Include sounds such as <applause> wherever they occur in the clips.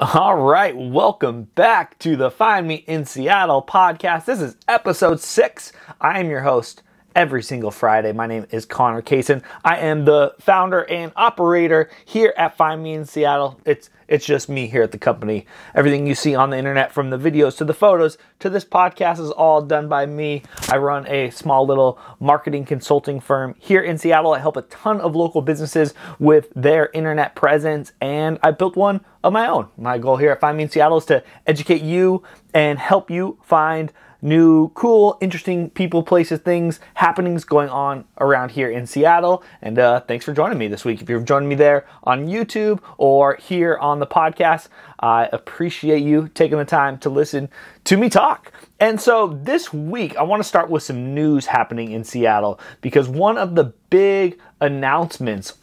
All right, welcome back to the Find Me in Seattle podcast. This is episode six. I am your host every single Friday. My name is Conner Cayson. I am the founder and operator here at Find Me in Seattle. It's it's just me here at the company. Everything you see on the internet, from the videos to the photos to this podcast, is all done by me. I run a small little marketing consulting firm here in Seattle. I help a ton of local businesses with their internet presence, and I built one of my own. My goal here at Find Me in Seattle is to educate you and help you find new, cool, interesting people, places, things, happenings going on around here in Seattle. And uh, thanks for joining me this week. If you're joining me there on YouTube or here on the podcast, I appreciate you taking the time to listen to me talk. And so this week, I want to start with some news happening in Seattle because one of the big announcements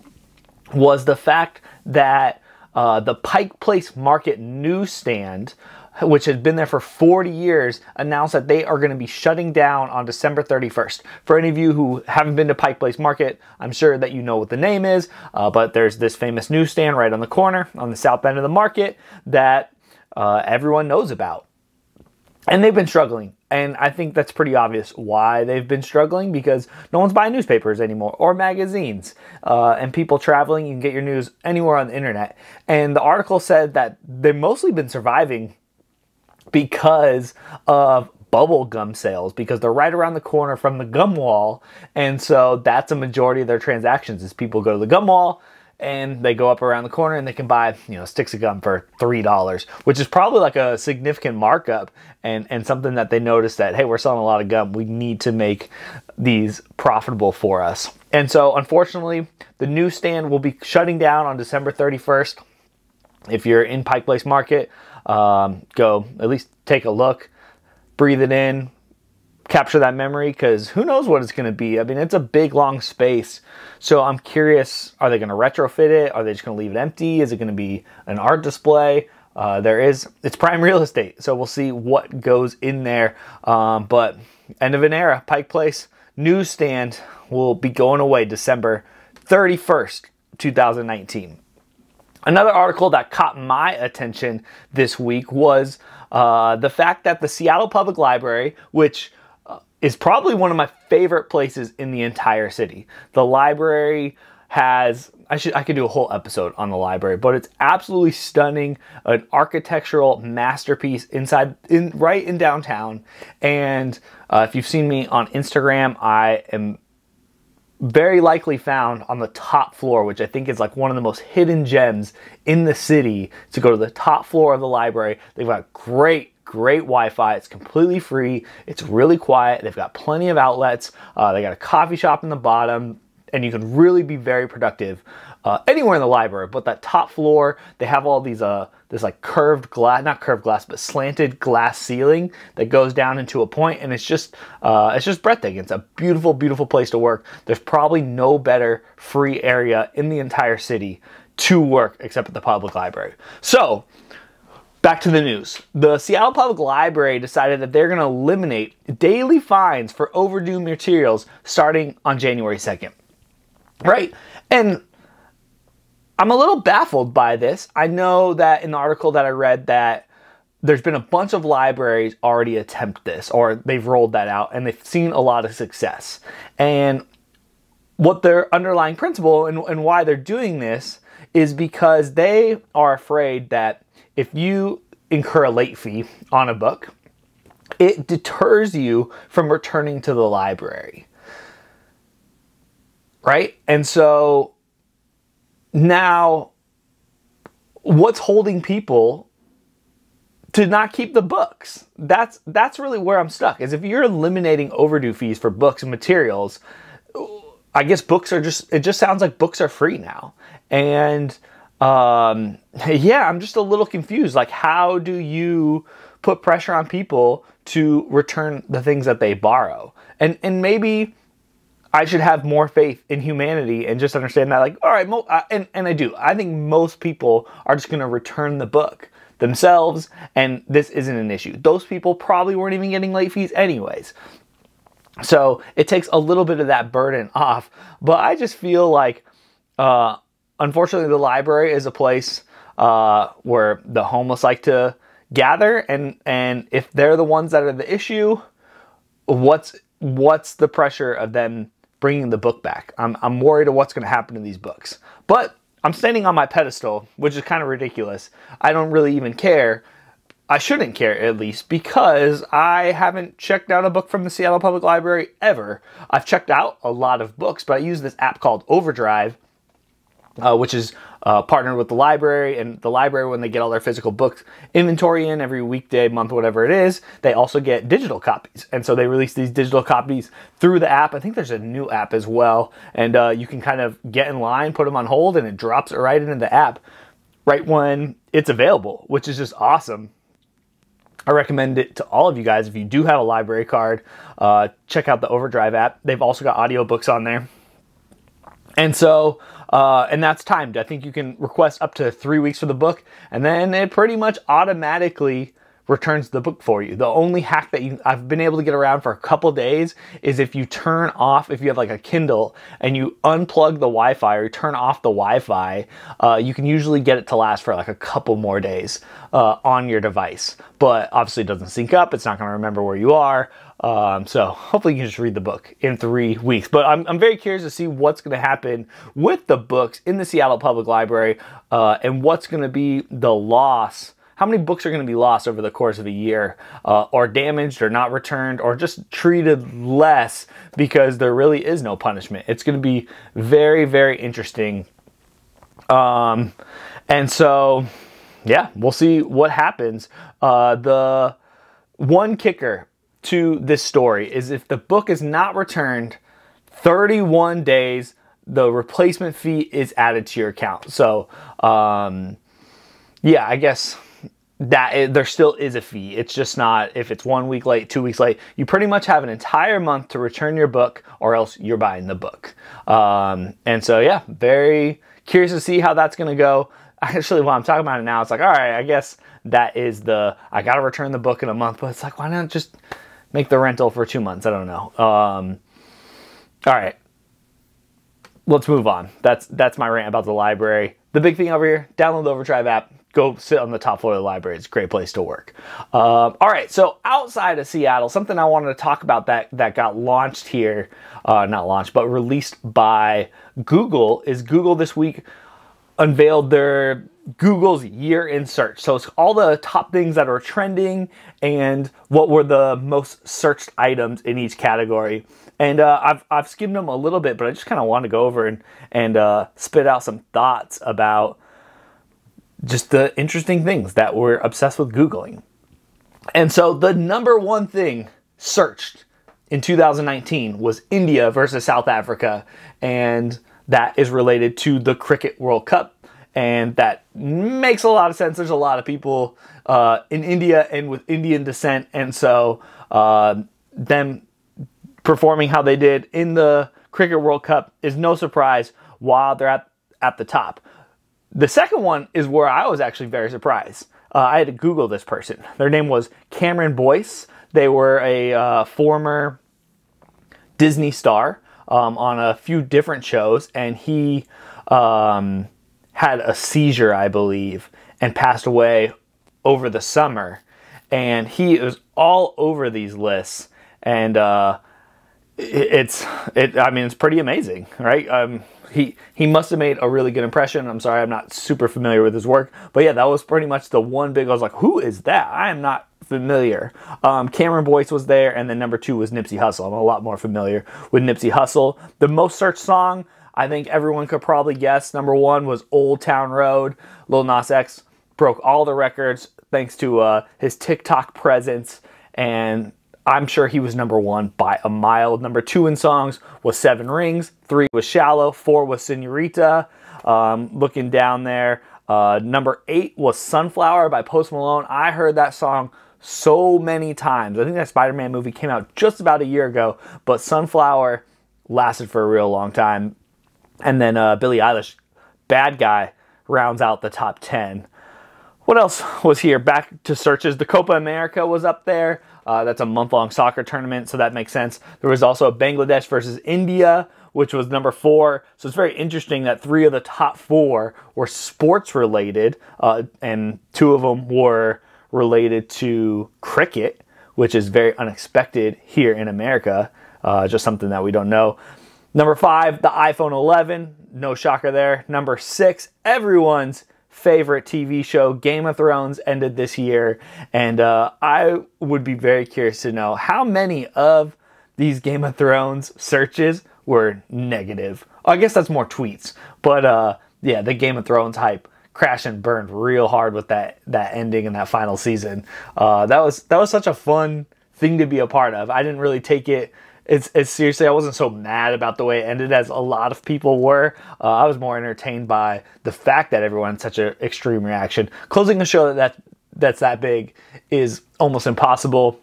was the fact that uh, the Pike Place Market newsstand which has been there for 40 years, announced that they are going to be shutting down on December 31st. For any of you who haven't been to Pike Place Market, I'm sure that you know what the name is, uh, but there's this famous newsstand right on the corner on the south end of the market that uh, everyone knows about. And they've been struggling. And I think that's pretty obvious why they've been struggling because no one's buying newspapers anymore or magazines. Uh, and people traveling, you can get your news anywhere on the internet. And the article said that they've mostly been surviving because of bubble gum sales because they're right around the corner from the gum wall. And so that's a majority of their transactions is people go to the gum wall and they go up around the corner and they can buy you know sticks of gum for three dollars which is probably like a significant markup and and something that they noticed that hey we're selling a lot of gum. We need to make these profitable for us. And so unfortunately the newsstand will be shutting down on december 31st if you're in pike place market um, go at least take a look, breathe it in, capture that memory because who knows what it's going to be. I mean, it's a big, long space. So I'm curious are they going to retrofit it? Are they just going to leave it empty? Is it going to be an art display? Uh, there is, it's prime real estate. So we'll see what goes in there. Um, but end of an era, Pike Place newsstand will be going away December 31st, 2019. Another article that caught my attention this week was uh, the fact that the Seattle Public Library, which uh, is probably one of my favorite places in the entire city, the library has I should I could do a whole episode on the library, but it's absolutely stunning, an architectural masterpiece inside in right in downtown. And uh, if you've seen me on Instagram, I am very likely found on the top floor, which I think is like one of the most hidden gems in the city. To go to the top floor of the library, they've got great great Wi-Fi. It's completely free. It's really quiet. They've got plenty of outlets. Uh, they got a coffee shop in the bottom, and you can really be very productive uh, anywhere in the library. But that top floor, they have all these uh, this like curved glass, not curved glass, but slanted glass ceiling that goes down into a point, and it's just uh, it's just breathtaking. It's a beautiful, beautiful place to work. There's probably no better free area in the entire city to work except at the public library. So. Back to the news. The Seattle Public Library decided that they're going to eliminate daily fines for overdue materials starting on January 2nd. Right? And I'm a little baffled by this. I know that in the article that I read that there's been a bunch of libraries already attempt this or they've rolled that out and they've seen a lot of success. And what their underlying principle and, and why they're doing this is because they are afraid that if you incur a late fee on a book, it deters you from returning to the library. Right? And so now, what's holding people to not keep the books? That's that's really where I'm stuck. Is if you're eliminating overdue fees for books and materials, I guess books are just it just sounds like books are free now. And um, <laughs> yeah, I'm just a little confused. Like, how do you put pressure on people to return the things that they borrow? And and maybe I should have more faith in humanity and just understand that, like, all right, mo- and, and I do. I think most people are just going to return the book themselves, and this isn't an issue. Those people probably weren't even getting late fees, anyways. So it takes a little bit of that burden off. But I just feel like, uh, unfortunately, the library is a place uh, where the homeless like to gather, and and if they're the ones that are the issue, what's what's the pressure of them bringing the book back? I'm I'm worried of what's going to happen to these books, but I'm standing on my pedestal, which is kind of ridiculous. I don't really even care. I shouldn't care at least because I haven't checked out a book from the Seattle Public Library ever. I've checked out a lot of books, but I use this app called Overdrive, uh, which is uh, partnered with the library. And the library, when they get all their physical books inventory in every weekday, month, whatever it is, they also get digital copies. And so they release these digital copies through the app. I think there's a new app as well. And uh, you can kind of get in line, put them on hold, and it drops it right into the app right when it's available, which is just awesome. I recommend it to all of you guys. If you do have a library card, uh, check out the Overdrive app. They've also got audiobooks on there. And so, uh, and that's timed. I think you can request up to three weeks for the book, and then it pretty much automatically returns the book for you. The only hack that you, I've been able to get around for a couple days is if you turn off, if you have like a Kindle and you unplug the Wi-Fi or you turn off the Wi-Fi, uh, you can usually get it to last for like a couple more days uh, on your device. But obviously it doesn't sync up. It's not going to remember where you are. Um, so hopefully you can just read the book in three weeks. But I'm, I'm very curious to see what's going to happen with the books in the Seattle Public Library uh, and what's going to be the loss. How many books are going to be lost over the course of a year, uh, or damaged, or not returned, or just treated less because there really is no punishment? It's going to be very, very interesting. Um, and so, yeah, we'll see what happens. Uh, the one kicker to this story is if the book is not returned 31 days the replacement fee is added to your account so um, yeah i guess that there still is a fee it's just not if it's one week late two weeks late you pretty much have an entire month to return your book or else you're buying the book um, and so yeah very curious to see how that's going to go actually while i'm talking about it now it's like all right i guess that is the i gotta return the book in a month but it's like why not just make the rental for two months. I don't know. Um, all right, let's move on. That's that's my rant about the library. The big thing over here: download the Overdrive app. Go sit on the top floor of the library. It's a great place to work. Um, all right, so outside of Seattle, something I wanted to talk about that that got launched here, uh, not launched, but released by Google is Google this week unveiled their Google's year in search. So it's all the top things that are trending and what were the most searched items in each category. And uh, I've, I've skimmed them a little bit, but I just kind of want to go over and, and uh, spit out some thoughts about just the interesting things that we're obsessed with Googling. And so the number one thing searched in 2019 was India versus South Africa. And that is related to the Cricket World Cup and that makes a lot of sense. There's a lot of people uh, in India and with Indian descent, and so uh, them performing how they did in the Cricket World Cup is no surprise while they're at, at the top. The second one is where I was actually very surprised. Uh, I had to Google this person. Their name was Cameron Boyce. They were a uh, former Disney star um, on a few different shows, and he um, had a seizure, I believe, and passed away over the summer. And he was all over these lists, and uh, it's it. I mean, it's pretty amazing, right? Um, he he must have made a really good impression. I'm sorry, I'm not super familiar with his work, but yeah, that was pretty much the one big. I was like, who is that? I am not familiar. Um, Cameron Boyce was there, and then number two was Nipsey Hussle. I'm a lot more familiar with Nipsey Hussle. The most searched song I think everyone could probably guess. Number one was Old Town Road. Lil Nas X broke all the records thanks to uh, his TikTok presence, and I'm sure he was number one by a mile. Number two in songs was Seven Rings. Three was Shallow. Four was Senorita. Um, looking down there, uh, number eight was Sunflower by Post Malone. I heard that song so many times. I think that Spider Man movie came out just about a year ago, but Sunflower lasted for a real long time. And then uh, Billie Eilish, Bad Guy, rounds out the top 10. What else was here? Back to searches. The Copa America was up there. Uh, that's a month long soccer tournament, so that makes sense. There was also Bangladesh versus India, which was number four. So it's very interesting that three of the top four were sports related, uh, and two of them were related to cricket, which is very unexpected here in America. Uh, just something that we don't know. Number five, the iPhone 11. No shocker there. Number six, everyone's favorite TV show, Game of Thrones, ended this year. And uh, I would be very curious to know how many of these Game of Thrones searches were negative. I guess that's more tweets. But uh, yeah, the Game of Thrones hype crashed and burned real hard with that that ending and that final season. Uh, that was that was such a fun thing to be a part of. I didn't really take it it's, it's seriously, I wasn't so mad about the way it ended as a lot of people were. Uh, I was more entertained by the fact that everyone had such an extreme reaction. Closing a show that that's that big is almost impossible.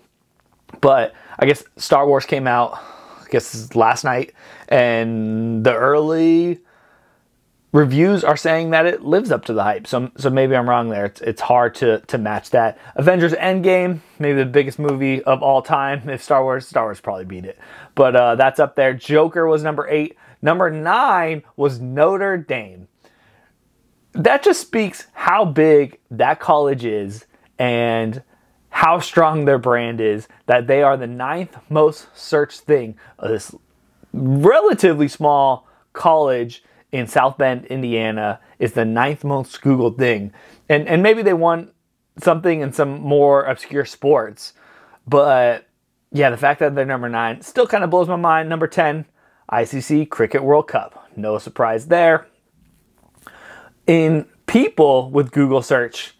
But I guess Star Wars came out, I guess last night, and the early reviews are saying that it lives up to the hype. So, so maybe I'm wrong there. It's, it's hard to, to match that. Avengers Endgame, maybe the biggest movie of all time. If Star Wars, Star Wars probably beat it. But uh, that's up there. Joker was number eight. Number nine was Notre Dame. That just speaks how big that college is and how strong their brand is that they are the ninth most searched thing of this relatively small college in South Bend, Indiana, is the ninth most Googled thing. And, and maybe they want something in some more obscure sports. But yeah, the fact that they're number nine still kind of blows my mind. Number 10, ICC Cricket World Cup. No surprise there. In people with Google search,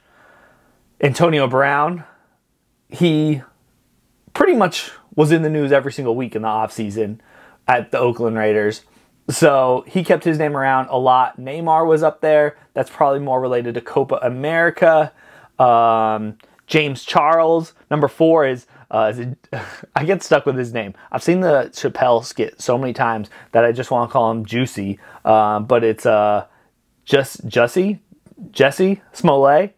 Antonio Brown, he pretty much was in the news every single week in the offseason at the Oakland Raiders. So he kept his name around a lot. Neymar was up there. That's probably more related to Copa America. Um, James Charles. Number four is, uh, is it, <laughs> I get stuck with his name. I've seen the Chappelle skit so many times that I just want to call him Juicy. Uh, but it's uh, just Jussie, Jesse Smollett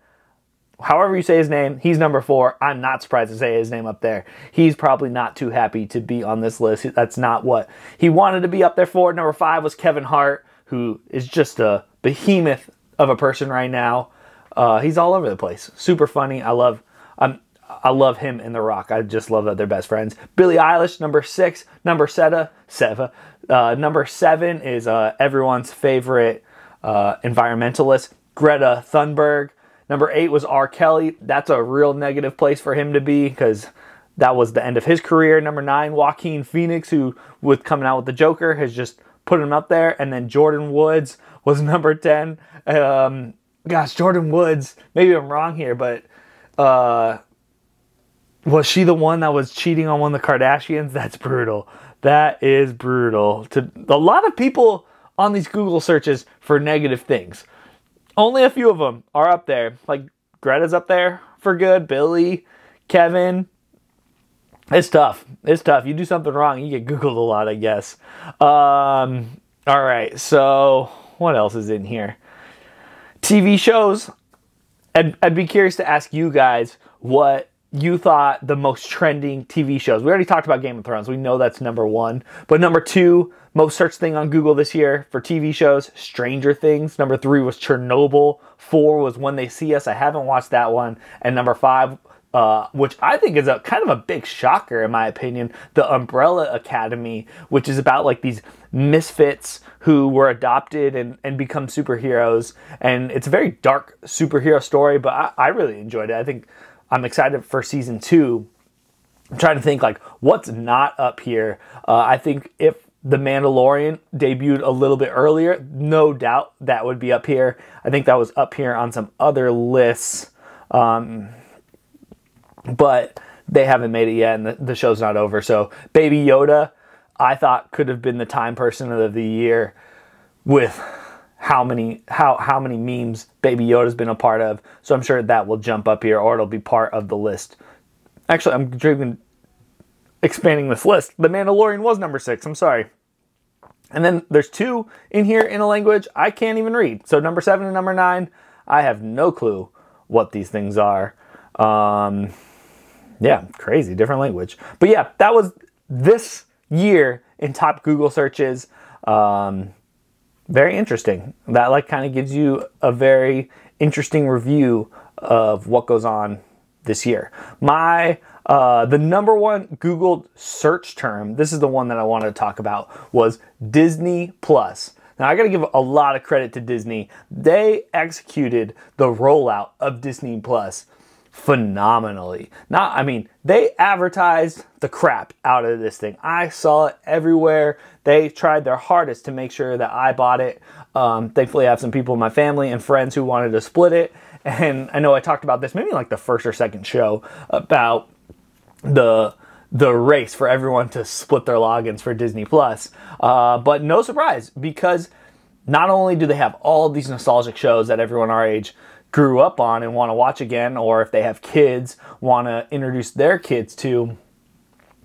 however you say his name, he's number four. I'm not surprised to say his name up there. He's probably not too happy to be on this list. That's not what he wanted to be up there for. Number five was Kevin Hart, who is just a behemoth of a person right now. Uh, he's all over the place. Super funny. I love. I'm. I love him and The Rock. I just love that they're best friends. Billie Eilish, number six. Number Seta, Seva. Uh, number seven is uh, everyone's favorite uh, environmentalist, Greta Thunberg. Number eight was R. Kelly. That's a real negative place for him to be because that was the end of his career. Number nine, Joaquin Phoenix, who with coming out with the Joker has just put him up there. And then Jordyn Woods was <laughs> number 10. Um, gosh, Jordyn Woods, maybe I'm wrong here, but uh, was she the one that was cheating on one of the Kardashians? <laughs> That's brutal. That is brutal. To a lot of people on these Google searches for negative things only a few of them are up there. Like Greta's up there for good. Billie, Kevin. It's tough. It's tough. You do something wrong, you get Googled a lot, I guess. Um, all right. So what else is in here? TV shows. I'd, I'd be curious to ask you guys what you thought the most trending TV shows. We already talked about Game of Thrones. We know that's number one. But number two, most searched thing on Google this year for TV shows, Stranger Things. Number three was Chernobyl. Four was When They See Us. I haven't watched that one. And number five, uh, which I think is a kind of a big shocker in my opinion, The Umbrella Academy, which is about like these misfits who were adopted and, and become superheroes. And it's a very dark superhero story, but I, I really enjoyed it. I think I'm excited for season two. I'm trying to think like what's not up here. Uh, I think if the Mandalorian debuted a little bit earlier, no doubt that would be up here. I think that was up here on some other lists, um, but they haven't made it yet, and the, the show's not over. So, Baby Yoda, I thought could have been the Time Person of the Year with how many how how many memes Baby Yoda's been a part of. So I'm sure that will jump up here, or it'll be part of the list. Actually, I'm dreaming expanding this list. The Mandalorian was number six. I'm sorry. And then there's two in here in a language I can't even read. So number seven and number nine, I have no clue what these things are. Um, yeah, crazy, different language. But yeah, that was this year in top Google searches. Um, very interesting. That like kind of gives you a very interesting review of what goes on this year. My uh, the number one Googled search term, this is the one that I wanted to talk about, was Disney Plus. Now I got to give a lot of credit to Disney. They executed the rollout of Disney Plus phenomenally. Not, I mean, they advertised the crap out of this thing. I saw it everywhere. They tried their hardest to make sure that I bought it. Um, thankfully, I have some people in my family and friends who wanted to split it. <laughs> And I know I talked about this maybe like the first or second show about the the race for everyone to split their logins for Disney Plus. Uh, but no surprise because not only do they have all these nostalgic shows that everyone our age grew up on and want to watch again, or if they have kids, want to introduce their kids to,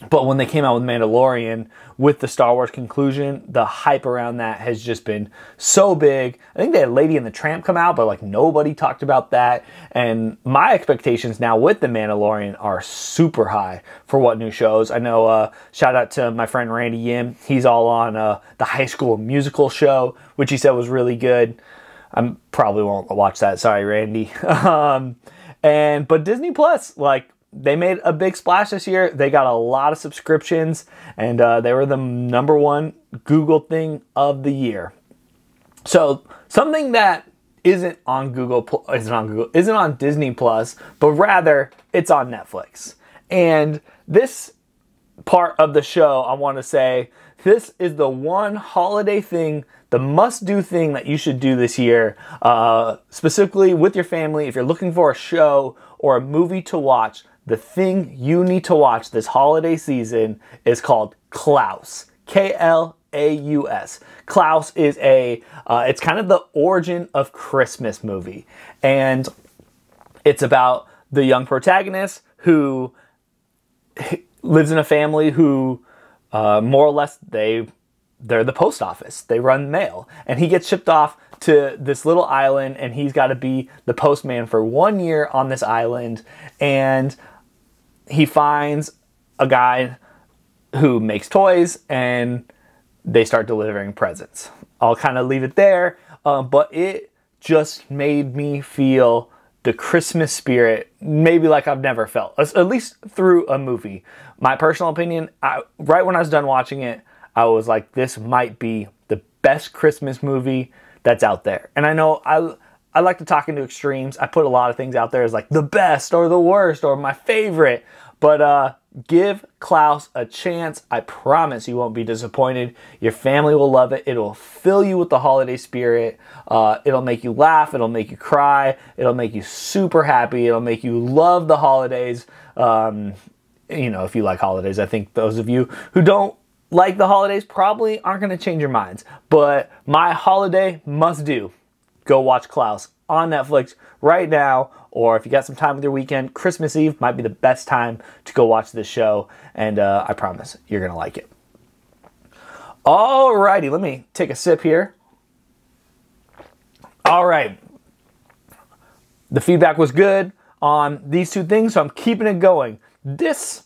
but when they came out with Mandalorian, with the Star Wars conclusion, the hype around that has just been so big. I think they had Lady and the Tramp come out, but like nobody talked about that. And my expectations now with the Mandalorian are super high for what new shows. I know. Uh, shout out to my friend Randy Yim. He's all on uh, the High School Musical show, which he said was really good. I probably won't watch that. Sorry, Randy. <laughs> um, and but Disney Plus, like they made a big splash this year. They got a lot of subscriptions, and uh, they were the number one Google thing of the year. So something that isn't on Google isn't on Google isn't on Disney Plus, but rather it's on Netflix. And this part of the show, I want to say this is the one holiday thing, the must-do thing that you should do this year, uh, specifically with your family. If you're looking for a show or a movie to watch, the thing you need to watch this holiday season is called Klaus. K L A U S. Klaus is a, uh, it's kind of the origin of Christmas movie. And it's about the young protagonist who <laughs> lives in a family who, uh, more or less, they they're the post office. They run mail, and he gets shipped off to this little island, and he's got to be the postman for one year on this island. And he finds a guy who makes toys and they start delivering presents. I'll kind of leave it there, uh, but it just made me feel the Christmas spirit, maybe like I've never felt, at least through a movie. My personal opinion, I, right when I was done watching it, I was like, this might be the best Christmas movie that's out there. And I know I I like to talk into extremes. I put a lot of things out there as like the best or the worst or my favorite. But uh, give Klaus a chance. I promise you won't be disappointed. Your family will love it. It'll fill you with the holiday spirit. Uh, it'll make you laugh. It'll make you cry. It'll make you super happy. It'll make you love the holidays. Um, you know, if you like holidays, I think those of you who don't like the holidays probably aren't going to change your minds. But my holiday must do go watch Klaus on Netflix right now or if you got some time with your weekend, Christmas Eve might be the best time to go watch this show, and uh, I promise you're gonna like it. Alrighty, let me take a sip here. All right, the feedback was good on these two things, so I'm keeping it going. This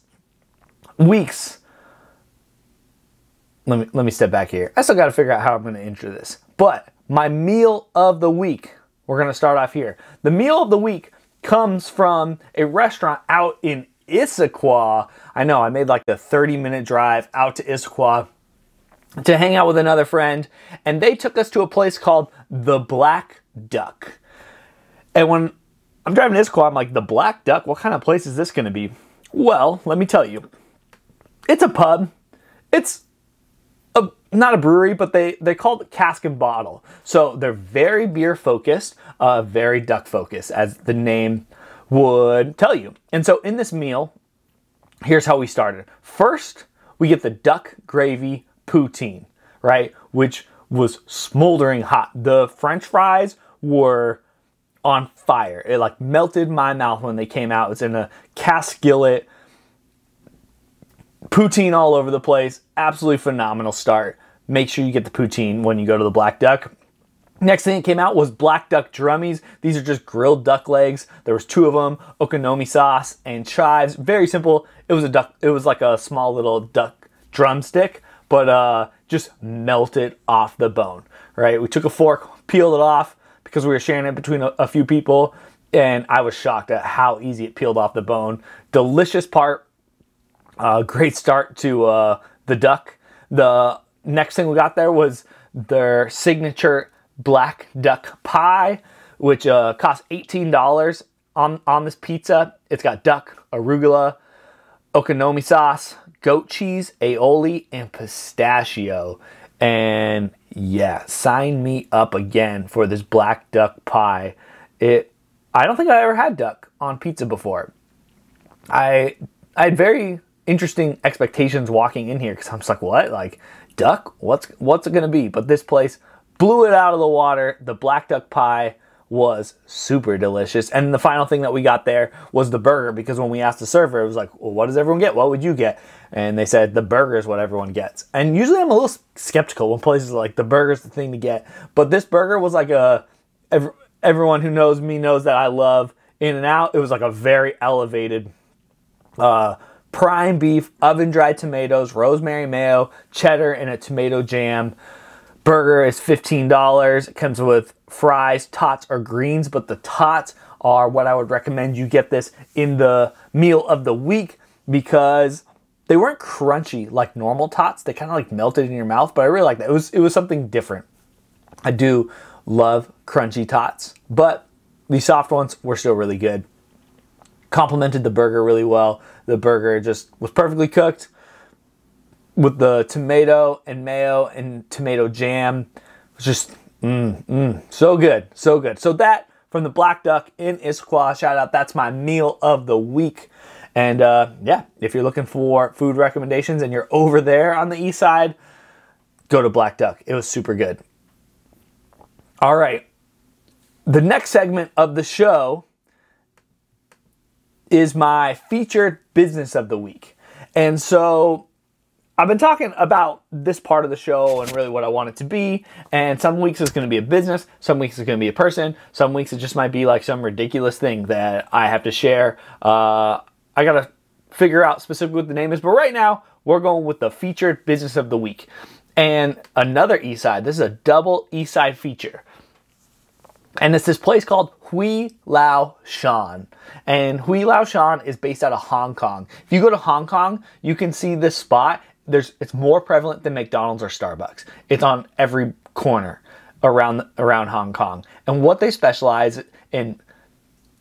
week's let me let me step back here. I still got to figure out how I'm going to enter this. But my meal of the week we're going to start off here. The meal of the week comes from a restaurant out in Issaquah. I know I made like the 30 minute drive out to Issaquah to hang out with another friend, and they took us to a place called the Black Duck. And when I'm driving to Issaquah, I'm like, the Black Duck? What kind of place is this going to be? Well, let me tell you, it's a pub. It's not a brewery, but they they call it cask and bottle. So they're very beer focused, uh, very duck focused, as the name would tell you. And so in this meal, here's how we started. First, we get the duck gravy poutine, right, which was smoldering hot. The French fries were on fire. It like melted my mouth when they came out. It's in a cask skillet. Poutine all over the place. Absolutely phenomenal start make sure you get the poutine when you go to the Black Duck. Next thing that came out was Black Duck Drummies. These are just grilled duck legs. There was two of them, okonomi sauce and chives. Very simple. It was a duck. It was like a small little duck drumstick, but uh, just melted off the bone, right? We took a fork, peeled it off because we were sharing it between a, a few people, and I was shocked at how easy it peeled off the bone. Delicious part. Uh, great start to uh, the duck. The next thing we got there was their signature black duck pie, which uh, cost $18 on, on this pizza. It's got duck, arugula, okonomi sauce, goat cheese, aioli, and pistachio. And yeah, sign me up again for this black duck pie. It I don't think I ever had duck on pizza before. I I had very interesting expectations walking in here because I'm just like, what? Like duck? What's what's it gonna be? But this place blew it out of the water. The black duck pie was super delicious. And the final thing that we got there was the burger because when we asked the server, it was like, well, what does everyone get? What would you get? And they said the burger is what everyone gets. And usually I'm a little skeptical when places are like the burger's the thing to get. But this burger was like a everyone who knows me knows that I love In and Out. It was like a very elevated uh, prime beef, oven dried tomatoes, rosemary mayo, cheddar, and a tomato jam. Burger is $15. It comes with fries, tots, or greens, but the tots are what I would recommend you get this in the meal of the week because they weren't crunchy like normal tots. They kind of like melted in your mouth, but I really like that. It was it was something different. I do love crunchy tots, but the soft ones were still really good. Complemented the burger really well. The burger just was perfectly cooked with the tomato and mayo and tomato jam. It was just mm, mm, so good, so good. So that from the Black Duck in Issaquah, shout out. That's my meal of the week. And uh, yeah, if you're looking for food recommendations and you're over there on the east side, go to Black Duck. It was super good. All right. The next segment of the show is my featured business of the week. And so I've been talking about this part of the show and really what I want it to be. And some weeks it's going to be a business, some weeks it's going to be a person, some weeks it just might be like some ridiculous thing that I have to share. Uh, I got to figure out specifically what the name is, but right now we're going with the featured business of the week. And another East Side, this is a double East Side feature. And it's this place called Hui Lau Shan. And Hui Lau Shan is based out of Hong Kong. If you go to Hong Kong, you can see this spot. There's it's more prevalent than McDonald's or Starbucks. It's on every corner around around Hong Kong. And what they specialize in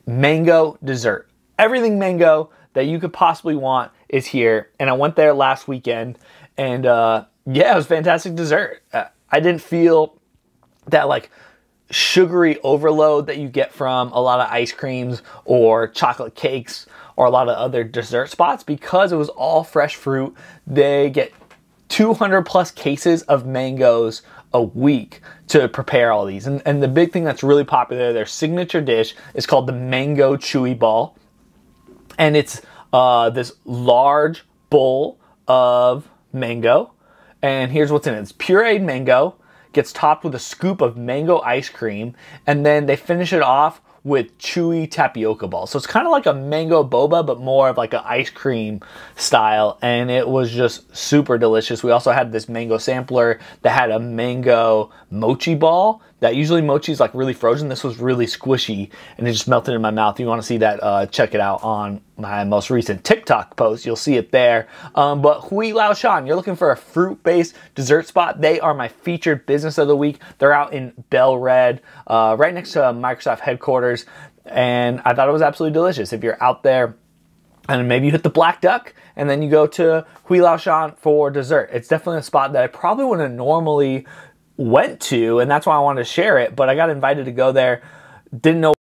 mango dessert. Everything mango that you could possibly want is here. And I went there last weekend and uh, yeah, it was fantastic dessert. Uh, I didn't feel that like sugary overload that you get from a lot of ice creams or chocolate cakes or a lot of other dessert spots because it was all fresh fruit. They get 200 plus cases of mangoes a week to prepare all these. And, and the big thing that's really popular, their signature dish is called the mango chewy ball. And it's uh, this large bowl of mango. And here's what's in it. It's pureed mango, gets topped with a scoop of mango ice cream, and then they finish it off with chewy tapioca balls. So it's kind of like a mango boba, but more of like an ice cream style. And it was just super delicious. We also had this mango sampler that had a mango mochi ball that usually mochi is like really frozen. This was really squishy and it just melted in my mouth. If you want to see that, uh, check it out on my most recent TikTok post. You'll see it there. Um, but Hui Lau Shan, you're looking for a fruit-based dessert spot. They are my featured business of the week. They're out in Bel Red, uh, right next to Microsoft headquarters. And I thought it was absolutely delicious. If you're out there, and maybe you hit the Black Duck, and then you go to Hui Lau Shan for dessert. It's definitely a spot that I probably wouldn't normally went to, and that's why I wanted to share it. But I got invited to go there. Didn't know